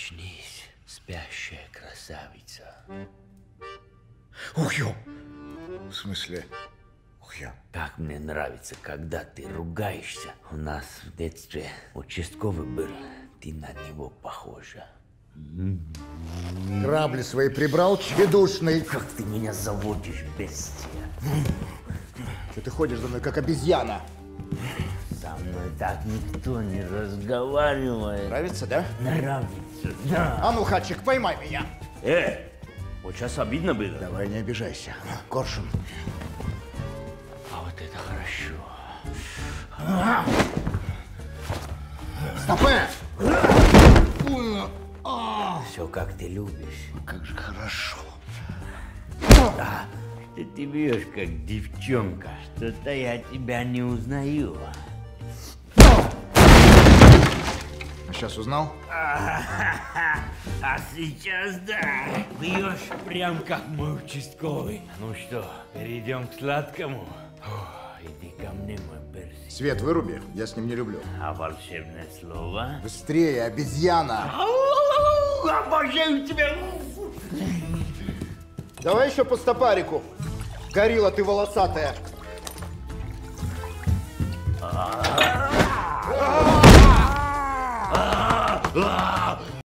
Очнись, спящая красавица. Ух, ё! В смысле? Ух, я. Как мне нравится, когда ты ругаешься. У нас в детстве участковый был. Ты на него похожа. Грабли свои прибрал, тщедушный. Как ты меня заводишь, бестия. Что ты ходишь за мной, как обезьяна? Так никто не разговаривает. Нравится, да? Нравится, да. А ну, Хачик, поймай меня. Э, вот сейчас обидно было. Давай, не обижайся. Коршун. А вот это хорошо. Стопэ! Все как ты любишь. Как же хорошо. Да, ты, ты бьешь как девчонка. Что-то я тебя не узнаю. Сейчас узнал? А сейчас да, бьешь прям как мой участковый. Ну что, перейдем к сладкому? О, иди ко мне, мой персик. Свет выруби, я с ним не люблю. А волшебное слово? Быстрее, обезьяна! Обожаю тебя! Давай еще по стопарику. Горилла ты волосатая. А, Ah!